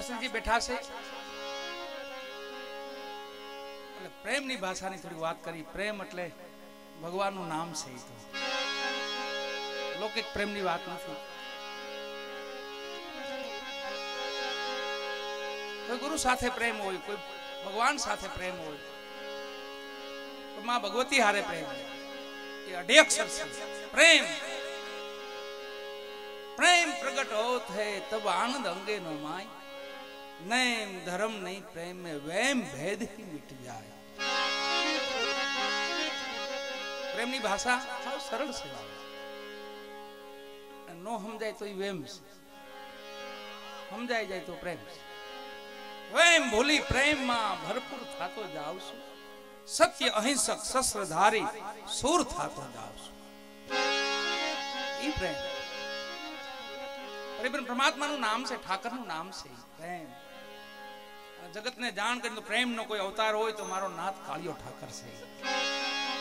પૂજ્ય બેઠા છે. એટલે પ્રેમની ભાષાની થોડી વાત કરી. પ્રેમ એટલે ભગવાનનું નામ છે એ પ્રેમની વાત નથી. ગુરુ સાથે પ્રેમ હોય, કોઈ ભગવાન સાથે પ્રેમ હોય, તો માં ભગવતી હારે પ્રેમ એ અઢી છે. પ્રેમ. પ્રેમ પ્રગટ હોત હે, તબ આનંદ અંગે નો માય. नैम धर्म नहीं, प्रेम में वैम भेद ही मिट जाए। प्रेमनी भाषा तो सरल से नो हम जाए तो वेम से। हम जाए जाए तो प्रेम से। वैम भोली प्रेम माँ, भरपूर था तो जाऊ सत्य अहिंसक शस्त्रधारी सूर था तो जाऊ प्रेम। परमात्मा नाम से, ठाकर नाम से प्रेम। જગતને જાણ કરી પ્રેમનો કોઈ અવતાર હોય તો મારો નાથ કાળિયો ઠાકર છે.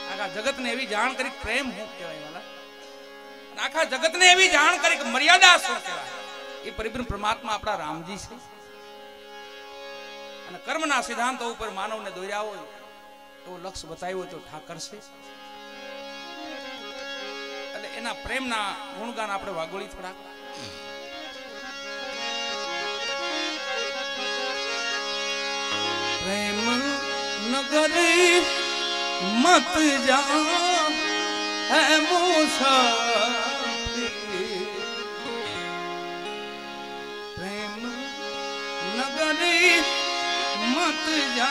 આખા જગતને એવી જાણ કરી પ્રેમ હું કહેવાય વાલા. આખા જગતને એવી જાણ કરી મર્યાદા શું કહેવાય? એ પરિબ્રહ્મ પરમાત્મા આપણા રામજી છે. અને કર્મના સિદ્ધાંતો ઉપર માનવને દોર્યા હોય તો લક્ષ્ય બતાવ્યો તો ઠાકર છે. એટલે એના પ્રેમના ગુણગાન આપણે વાગોળી થોડા प्रेम नगर मत जा है मूसा प्रेम नगर मत जा